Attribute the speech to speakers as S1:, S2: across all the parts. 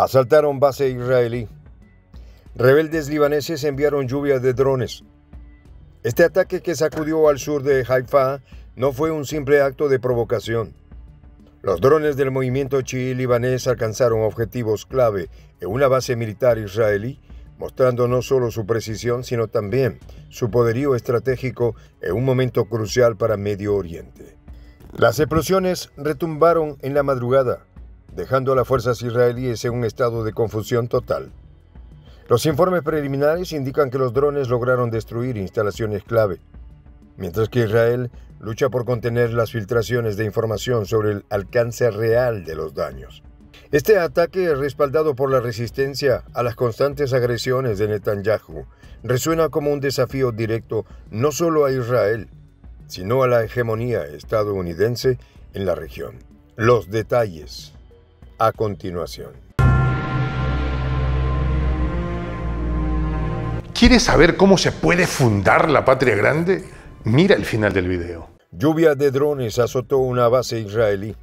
S1: Asaltaron base israelí. Rebeldes libaneses enviaron lluvia de drones. Este ataque que sacudió al sur de Haifa no fue un simple acto de provocación. Los drones del movimiento chií libanés alcanzaron objetivos clave en una base militar israelí, mostrando no solo su precisión, sino también su poderío estratégico en un momento crucial para Medio Oriente. Las explosiones retumbaron en la madrugada, dejando a las fuerzas israelíes en un estado de confusión total. Los informes preliminares indican que los drones lograron destruir instalaciones clave, mientras que Israel lucha por contener las filtraciones de información sobre el alcance real de los daños. Este ataque, respaldado por la resistencia a las constantes agresiones de Netanyahu, resuena como un desafío directo no solo a Israel, sino a la hegemonía estadounidense en la región. Los detalles a continuación.
S2: ¿Quieres saber cómo se puede fundar la patria grande? Mira el final del video.
S1: Lluvia de drones azotó una base israelí.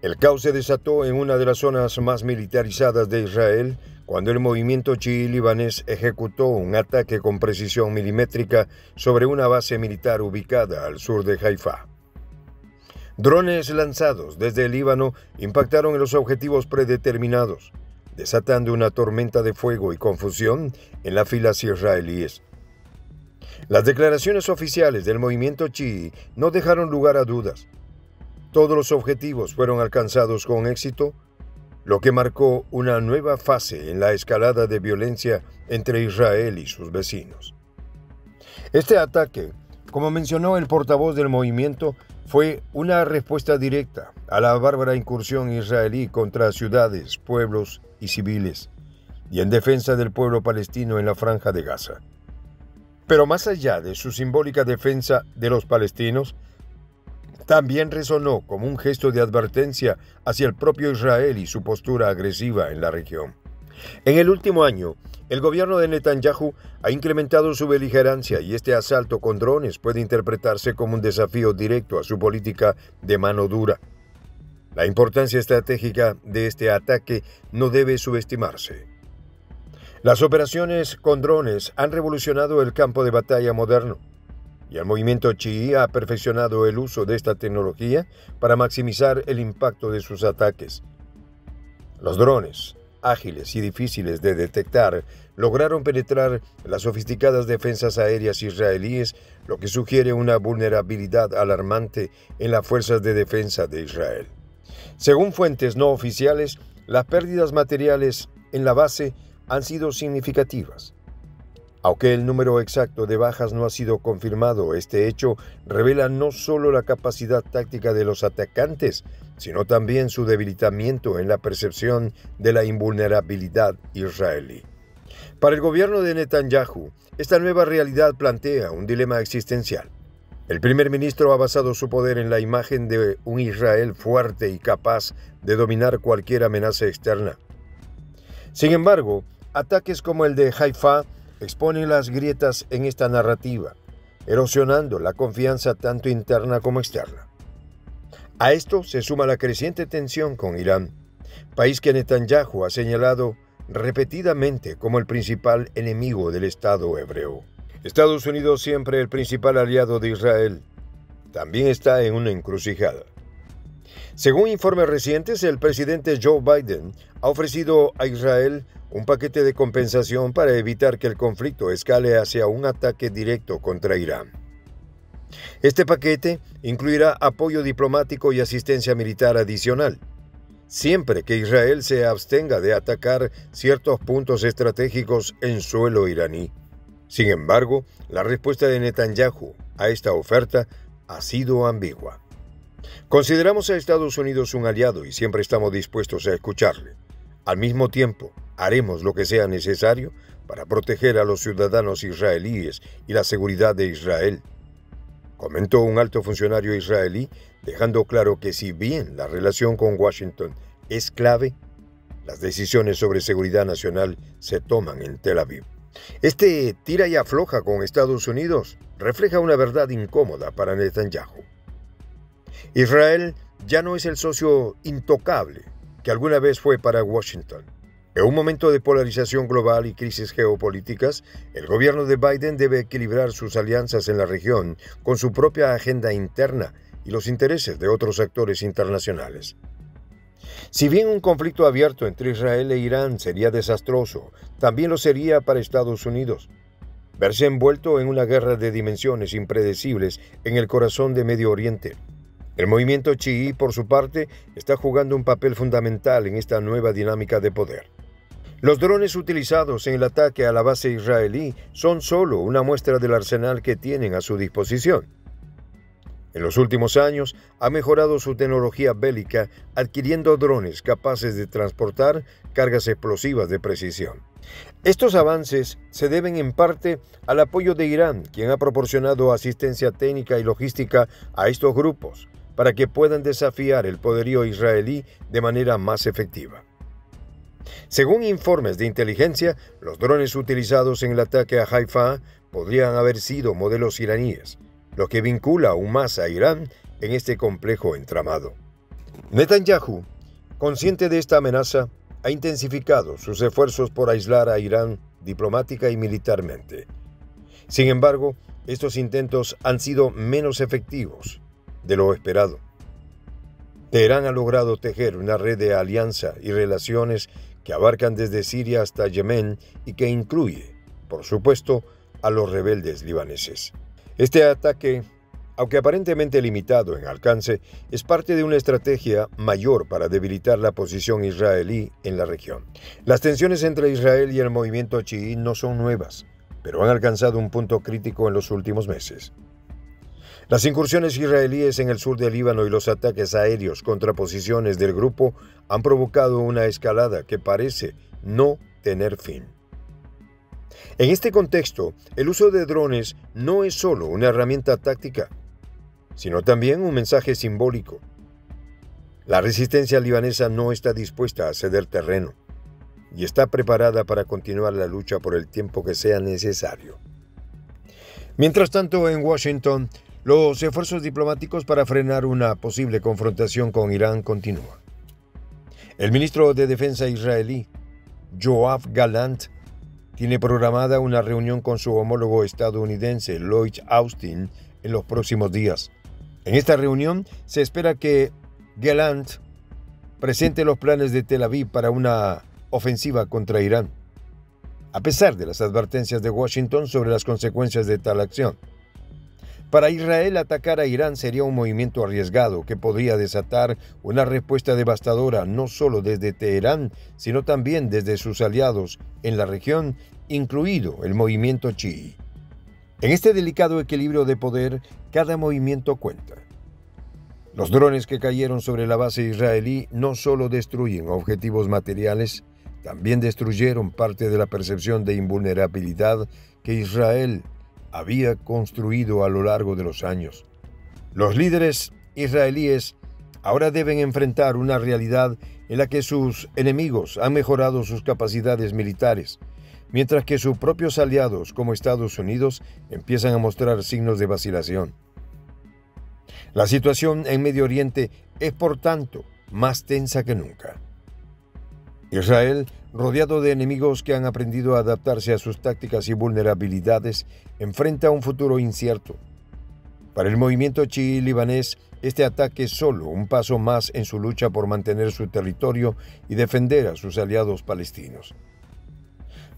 S1: El caos se desató en una de las zonas más militarizadas de Israel cuando el movimiento chií libanés ejecutó un ataque con precisión milimétrica sobre una base militar ubicada al sur de Haifa. Drones lanzados desde el Líbano impactaron en los objetivos predeterminados, desatando una tormenta de fuego y confusión en las filas israelíes. Las declaraciones oficiales del movimiento chií no dejaron lugar a dudas. Todos los objetivos fueron alcanzados con éxito, lo que marcó una nueva fase en la escalada de violencia entre Israel y sus vecinos. Este ataque, como mencionó el portavoz del movimiento, fue una respuesta directa a la bárbara incursión israelí contra ciudades, pueblos y civiles, y en defensa del pueblo palestino en la franja de Gaza. Pero más allá de su simbólica defensa de los palestinos, también resonó como un gesto de advertencia hacia el propio Israel y su postura agresiva en la región. En el último año, el gobierno de Netanyahu ha incrementado su beligerancia y este asalto con drones puede interpretarse como un desafío directo a su política de mano dura. La importancia estratégica de este ataque no debe subestimarse. Las operaciones con drones han revolucionado el campo de batalla moderno y el movimiento chií ha perfeccionado el uso de esta tecnología para maximizar el impacto de sus ataques. Los drones ágiles y difíciles de detectar, lograron penetrar las sofisticadas defensas aéreas israelíes, lo que sugiere una vulnerabilidad alarmante en las fuerzas de defensa de Israel. Según fuentes no oficiales, las pérdidas materiales en la base han sido significativas. Aunque el número exacto de bajas no ha sido confirmado, este hecho revela no solo la capacidad táctica de los atacantes, sino también su debilitamiento en la percepción de la invulnerabilidad israelí. Para el gobierno de Netanyahu, esta nueva realidad plantea un dilema existencial. El primer ministro ha basado su poder en la imagen de un Israel fuerte y capaz de dominar cualquier amenaza externa. Sin embargo, ataques como el de Haifa expone las grietas en esta narrativa, erosionando la confianza tanto interna como externa. A esto se suma la creciente tensión con Irán, país que Netanyahu ha señalado repetidamente como el principal enemigo del Estado hebreo. Estados Unidos, siempre el principal aliado de Israel, también está en una encrucijada. Según informes recientes, el presidente Joe Biden ha ofrecido a Israel un paquete de compensación para evitar que el conflicto escale hacia un ataque directo contra Irán. Este paquete incluirá apoyo diplomático y asistencia militar adicional, siempre que Israel se abstenga de atacar ciertos puntos estratégicos en suelo iraní. Sin embargo, la respuesta de Netanyahu a esta oferta ha sido ambigua. Consideramos a Estados Unidos un aliado y siempre estamos dispuestos a escucharle. Al mismo tiempo, haremos lo que sea necesario para proteger a los ciudadanos israelíes y la seguridad de Israel, comentó un alto funcionario israelí, dejando claro que si bien la relación con Washington es clave, las decisiones sobre seguridad nacional se toman en Tel Aviv. Este tira y afloja con Estados Unidos refleja una verdad incómoda para Netanyahu. Israel ya no es el socio intocable que alguna vez fue para Washington. En un momento de polarización global y crisis geopolíticas, el gobierno de Biden debe equilibrar sus alianzas en la región con su propia agenda interna y los intereses de otros actores internacionales. Si bien un conflicto abierto entre Israel e Irán sería desastroso, también lo sería para Estados Unidos. Verse envuelto en una guerra de dimensiones impredecibles en el corazón de Medio Oriente. El movimiento chií, por su parte, está jugando un papel fundamental en esta nueva dinámica de poder. Los drones utilizados en el ataque a la base israelí son solo una muestra del arsenal que tienen a su disposición. En los últimos años ha mejorado su tecnología bélica adquiriendo drones capaces de transportar cargas explosivas de precisión. Estos avances se deben en parte al apoyo de Irán, quien ha proporcionado asistencia técnica y logística a estos grupos para que puedan desafiar el poderío israelí de manera más efectiva. Según informes de inteligencia, los drones utilizados en el ataque a Haifa podrían haber sido modelos iraníes, lo que vincula aún más a Irán en este complejo entramado. Netanyahu, consciente de esta amenaza, ha intensificado sus esfuerzos por aislar a Irán diplomática y militarmente. Sin embargo, estos intentos han sido menos efectivos de lo esperado. Teherán ha logrado tejer una red de alianza y relaciones que abarcan desde Siria hasta Yemen y que incluye, por supuesto, a los rebeldes libaneses. Este ataque, aunque aparentemente limitado en alcance, es parte de una estrategia mayor para debilitar la posición israelí en la región. Las tensiones entre Israel y el movimiento chií no son nuevas, pero han alcanzado un punto crítico en los últimos meses. Las incursiones israelíes en el sur del Líbano y los ataques aéreos contra posiciones del grupo han provocado una escalada que parece no tener fin. En este contexto, el uso de drones no es solo una herramienta táctica, sino también un mensaje simbólico. La resistencia libanesa no está dispuesta a ceder terreno y está preparada para continuar la lucha por el tiempo que sea necesario. Mientras tanto, en Washington, los esfuerzos diplomáticos para frenar una posible confrontación con Irán continúan. El ministro de Defensa israelí, Joab Galant, tiene programada una reunión con su homólogo estadounidense, Lloyd Austin, en los próximos días. En esta reunión se espera que Galant presente los planes de Tel Aviv para una ofensiva contra Irán, a pesar de las advertencias de Washington sobre las consecuencias de tal acción. Para Israel atacar a Irán sería un movimiento arriesgado que podría desatar una respuesta devastadora no solo desde Teherán, sino también desde sus aliados en la región, incluido el movimiento chií. En este delicado equilibrio de poder, cada movimiento cuenta. Los drones que cayeron sobre la base israelí no solo destruyen objetivos materiales, también destruyeron parte de la percepción de invulnerabilidad que Israel había construido a lo largo de los años. Los líderes israelíes ahora deben enfrentar una realidad en la que sus enemigos han mejorado sus capacidades militares, mientras que sus propios aliados como Estados Unidos empiezan a mostrar signos de vacilación. La situación en Medio Oriente es por tanto más tensa que nunca. Israel rodeado de enemigos que han aprendido a adaptarse a sus tácticas y vulnerabilidades, enfrenta un futuro incierto. Para el movimiento chií libanés, este ataque es solo un paso más en su lucha por mantener su territorio y defender a sus aliados palestinos.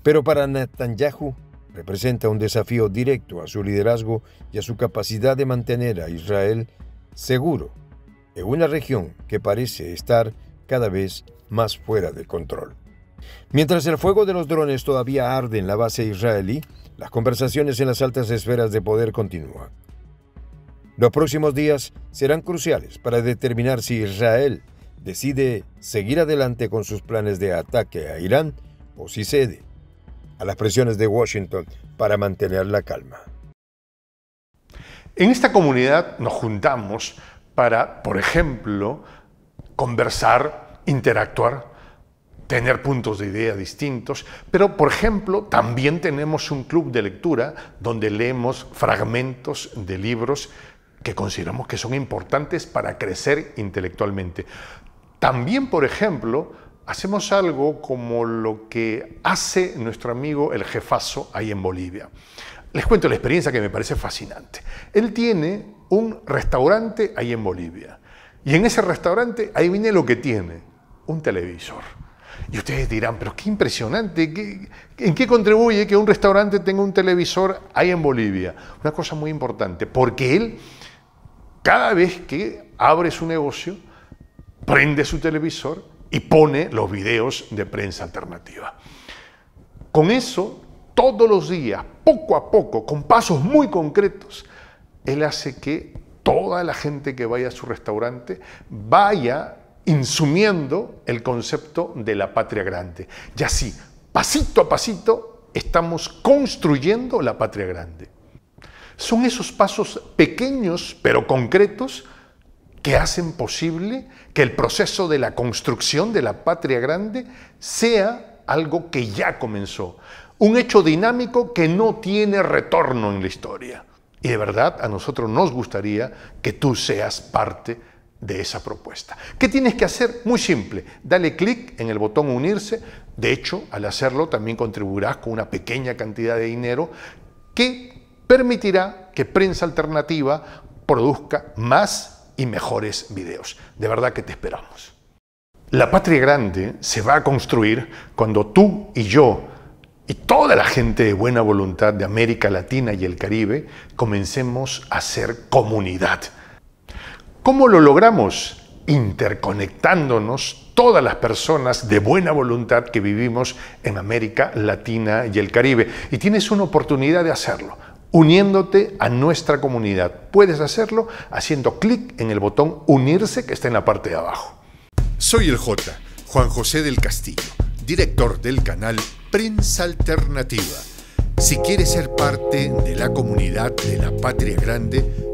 S1: Pero para Netanyahu representa un desafío directo a su liderazgo y a su capacidad de mantener a Israel seguro en una región que parece estar cada vez más fuera de control. Mientras el fuego de los drones todavía arde en la base israelí, las conversaciones en las altas esferas de poder continúan. Los próximos días serán cruciales para determinar si Israel decide seguir adelante con sus planes de ataque a Irán o si cede a las presiones de Washington para mantener la calma.
S2: En esta comunidad nos juntamos para, por ejemplo, conversar, interactuar tener puntos de idea distintos, pero por ejemplo también tenemos un club de lectura donde leemos fragmentos de libros que consideramos que son importantes para crecer intelectualmente. También, por ejemplo, hacemos algo como lo que hace nuestro amigo el jefazo ahí en Bolivia. Les cuento la experiencia que me parece fascinante. Él tiene un restaurante ahí en Bolivia. Y en ese restaurante, ahí viene lo que tiene, un televisor. Y ustedes dirán, pero qué impresionante, ¿en qué contribuye que un restaurante tenga un televisor ahí en Bolivia? Una cosa muy importante, porque él, cada vez que abre su negocio, prende su televisor y pone los videos de prensa alternativa. Con eso, todos los días, poco a poco, con pasos muy concretos, él hace que toda la gente que vaya a su restaurante vaya insumiendo el concepto de la patria grande. Y así, pasito a pasito, estamos construyendo la patria grande. Son esos pasos pequeños pero concretos que hacen posible que el proceso de la construcción de la patria grande sea algo que ya comenzó, un hecho dinámico que no tiene retorno en la historia. Y de verdad a nosotros nos gustaría que tú seas parte de esa propuesta. ¿Qué tienes que hacer? Muy simple, dale clic en el botón unirse. De hecho, al hacerlo también contribuirás con una pequeña cantidad de dinero que permitirá que Prensa Alternativa produzca más y mejores videos. De verdad que te esperamos. La patria grande se va a construir cuando tú y yo y toda la gente de buena voluntad de América Latina y el Caribe comencemos a ser comunidad. ¿Cómo lo logramos? Interconectándonos todas las personas de buena voluntad que vivimos en América Latina y el Caribe. Y tienes una oportunidad de hacerlo uniéndote a nuestra comunidad. Puedes hacerlo haciendo clic en el botón unirse que está en la parte de abajo.
S3: Soy el J, Juan José del Castillo, director del canal Prensa Alternativa. Si quieres ser parte de la comunidad de la Patria Grande,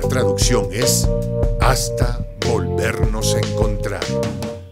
S3: traducción es hasta volvernos a encontrar.